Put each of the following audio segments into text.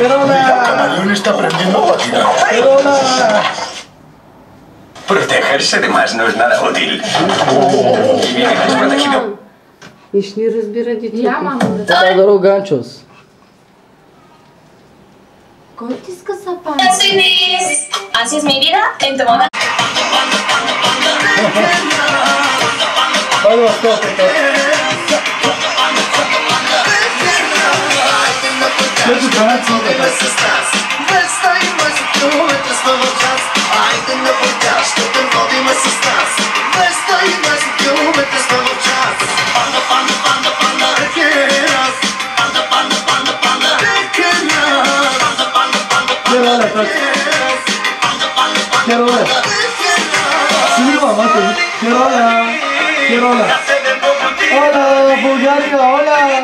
Era. El camaleón está aprendiendo a patinar. Era. Protegerse de más no es nada útil. Oh. Y viene desprotegido. Ești nerazbirat de ce. Ia, mamă, da, doar o Así es mi vida en tu mamá. Vamos. Şöyle ben sana da. Quiero ver. Sí, mamá, te quiero ver. Quiero ver. Hola, Bulgaria, hola.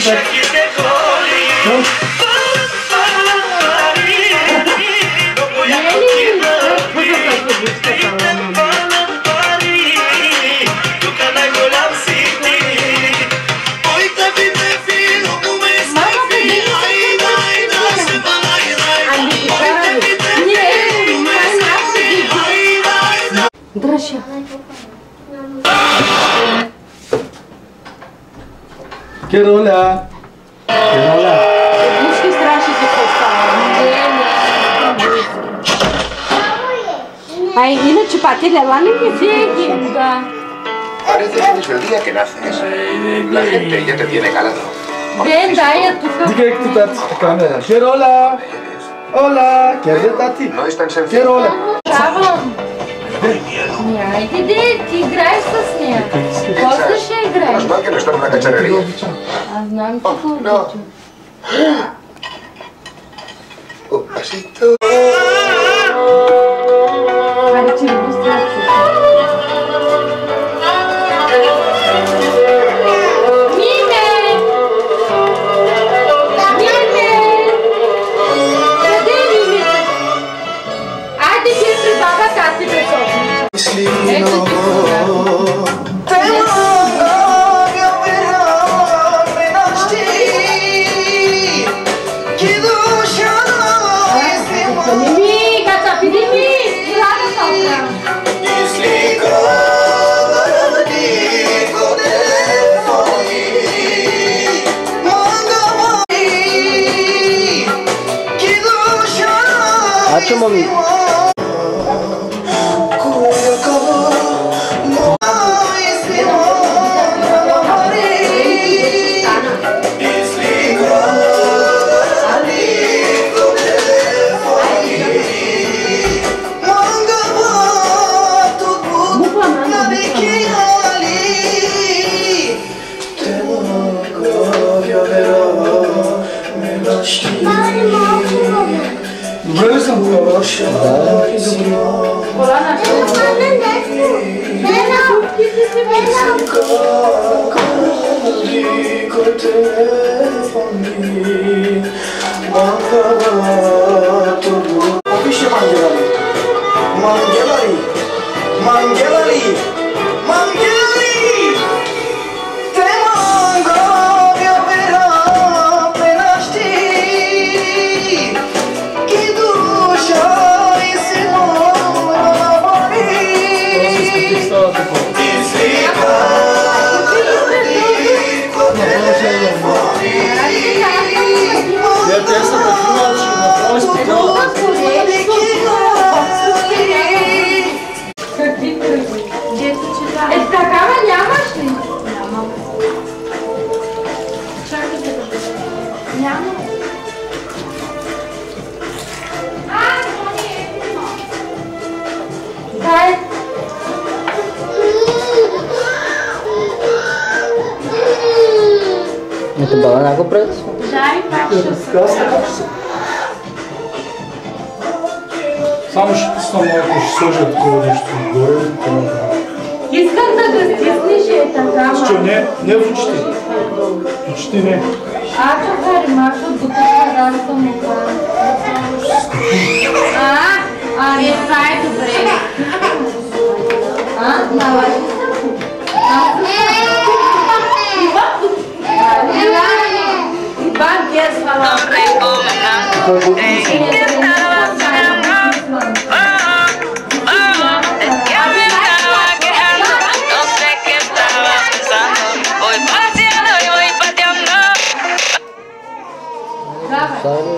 Check Και olá! Και olá! Και δυστυχώ η δεν είναι καλή! Α, η γυναίκα είναι καλή! Πarece ότι είναι το ίδιο που έρχεται. Η δεν είναι καλή! Βέβαια, η τράξη δεν είναι καλή! Και olá! Και εσύ! Και εσύ! Και εσύ! Και εσύ! Και εσύ! Няма, иди ти играеш с нея. После ще играеш. Знаеш ли, що ме накачарили? Аз знам, че обичам. oh, случай, не, не в очите. В очите не. А, чакай, Марко, тук разлика му А, а, не, това добре. А, давай. Иван, я с вами. Иван, я с вами. ¿Saben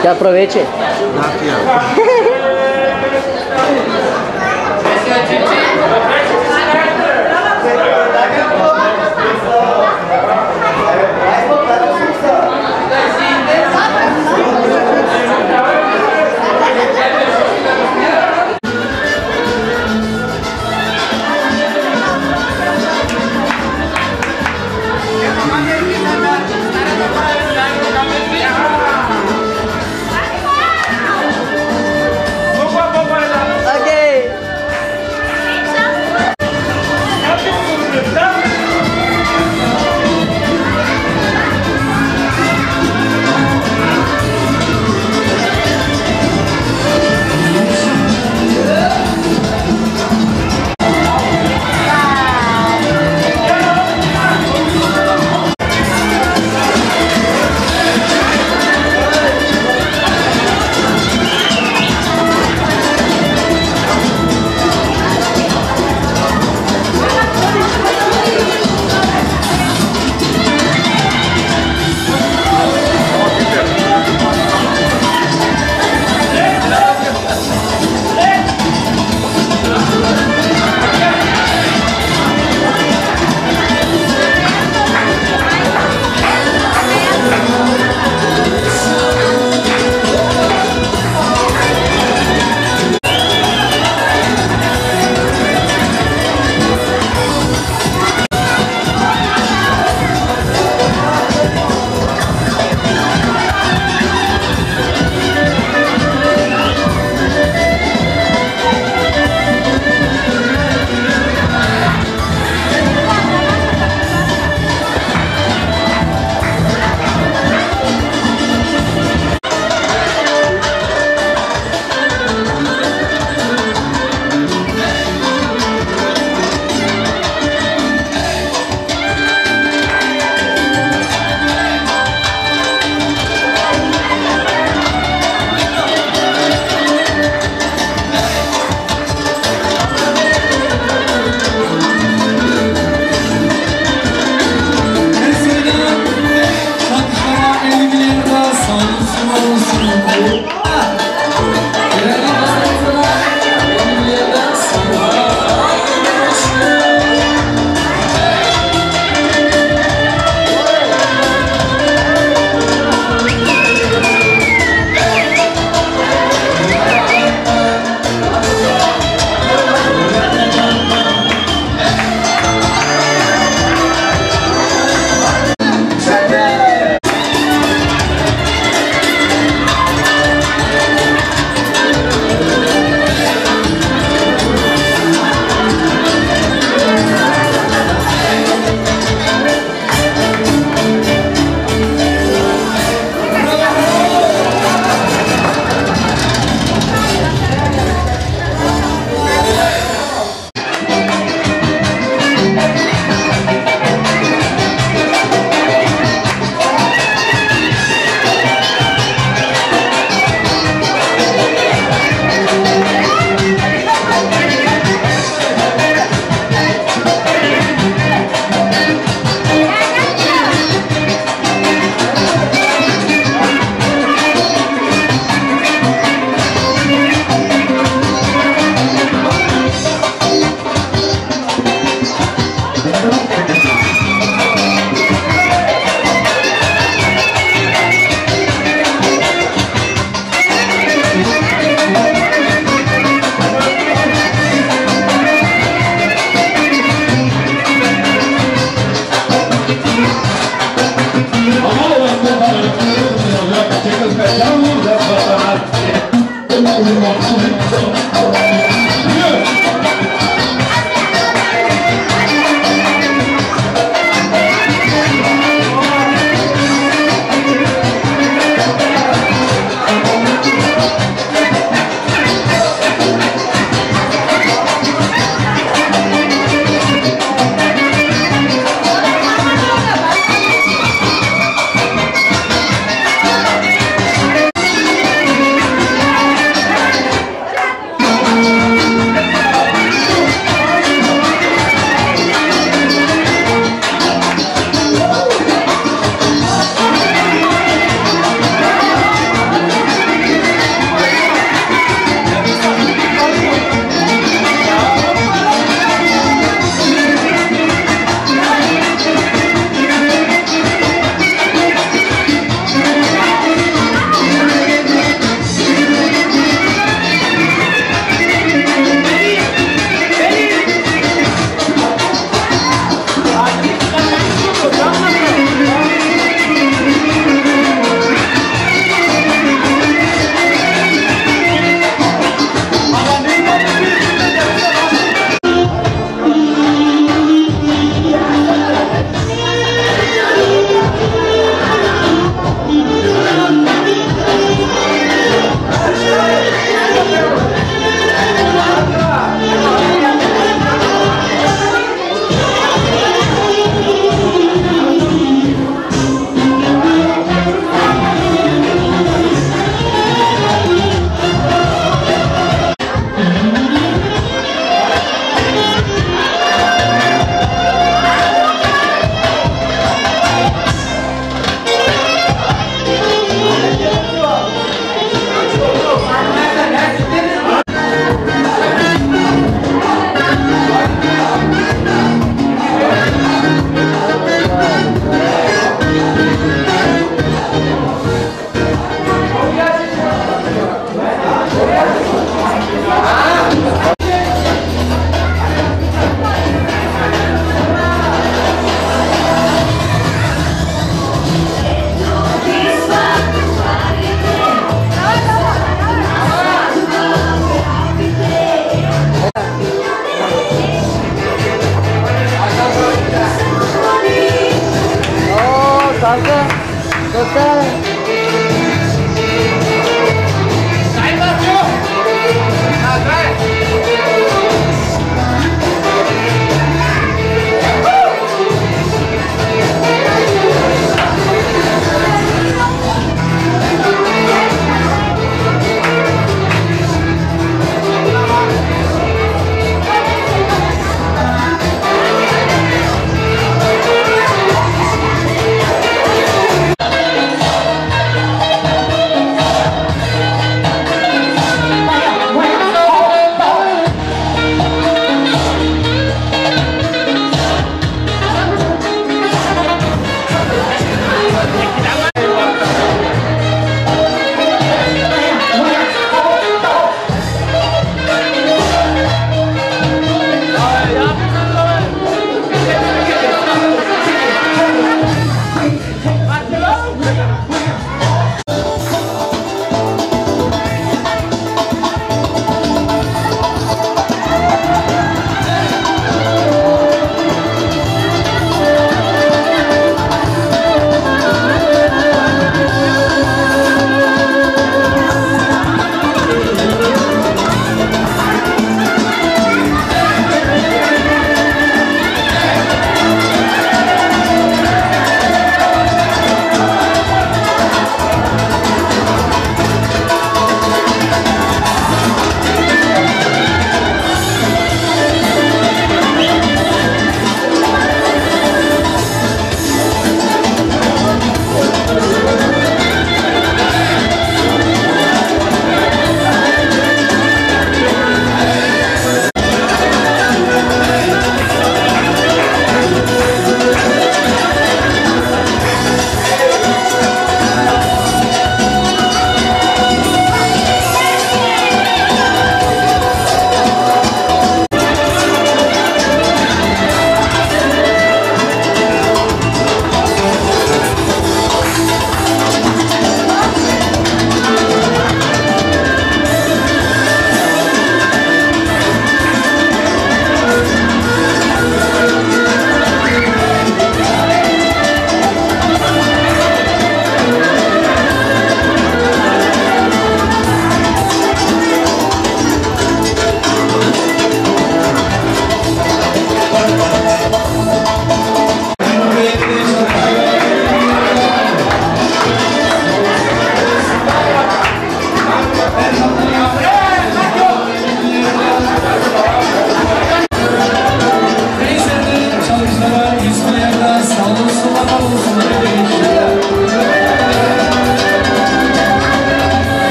Que aproveite.